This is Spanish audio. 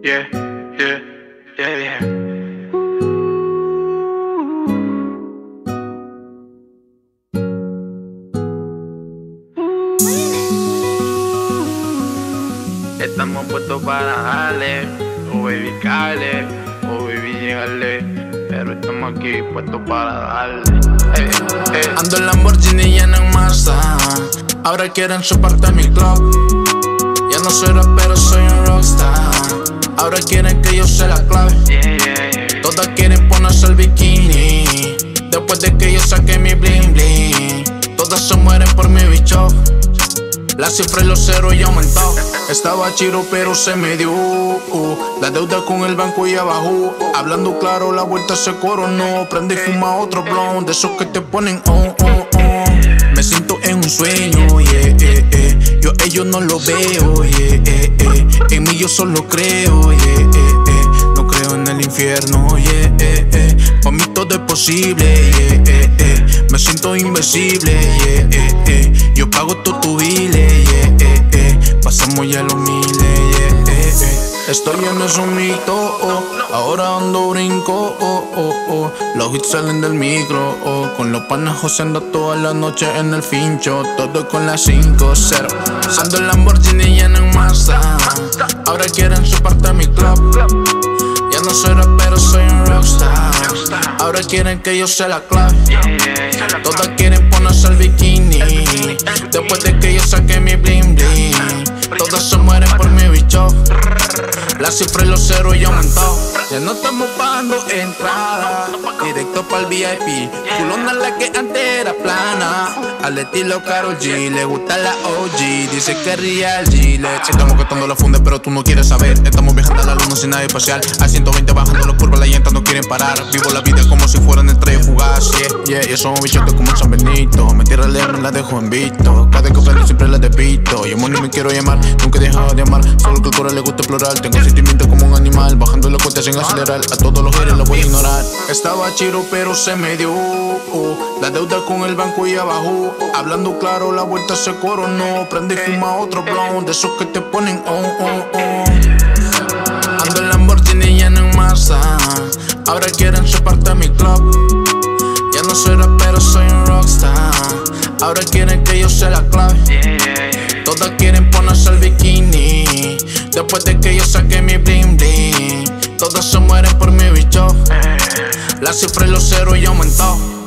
Yeah, yeah, yeah, yeah. Estamos puestos para darle, o baby caerle, o baby llegarle. Pero estamos aquí puestos para darle. Eh, eh. Ando en Lamborghini y en Mazda Ahora quieren su parte a mi club Ya no soy rapero, soy un rockstar Ahora quieren que yo sea la clave. Todas quieren ponerse el bikini. Después de que yo saque mi bling bling Todas se mueren por mi bicho. La cifra y los ceros ya aumentó. Estaba chiro pero se me dio. La deuda con el banco ya bajó. Hablando claro la vuelta se coronó. Prende y fuma otro blond De esos que te ponen oh oh oh Me siento en un sueño eh, eh. Ellos no lo veo yeah, eh, eh. En mí yo solo creo yeah, eh, eh. No creo en el infierno, yeah, eh, eh. Mí todo es posible, yeah, eh, eh. Me siento invencible, yeah, eh, eh. Yo pago todo tu bile, yeah, eh, eh. Pasamos ya los miles, eh, eh. Estoy en ese mito, oh. Ahora ando brinco, oh, oh, oh. Los hits salen del micro, oh. Con los panas joseando toda la noche en el fincho. Todo con la 5-0. Ando en Lamborghini y en el Mazda. Ahora quieren su parte a mi club. Ya no soy rapero, soy un rockstar. Ahora quieren que yo sea la clave. La cifra y los ceros ya aumentó. Ya no estamos pagando entrada. Directo para el VIP. Culona la que antes era plana. Al estilo Karol G. Le gusta la OG. Dice que real G. Le estamos cortando la funda, pero tú no quieres saber. Estamos viajando a la luna sin nada espacial. A 120 bajando los curvas, las llantas no quieren parar. Vivo la vida como si fueran estrellas fugaz. Yeah, yeah. Y somos bichotes como San Benito. Me tira leer, la dejo en visto. Cada que siempre la despito. Ni me quiero llamar, nunca he dejado de amar. Solo que al coro le gusta explorar. Tengo sentimientos como un animal. Bajando la cuenta sin acelerar. A todos los haters los voy a ignorar. Estaba chiro, pero se me dio. La deuda con el banco ya bajó. Hablando claro, la vuelta se coronó. Prende y fuma otro blond. De esos que te ponen oh, oh, oh. Ando en Lamborghini y en el Mazda. Ahora quieren a mi club. Ya no soy rapero, soy un rockstar. Ahora quieren que yo sea la clave. Todas quieren ponerse el bikini. Después de que yo saque mi bling bling. Todas se mueren por mi bicho. La cifra y los ceros ya aumentó.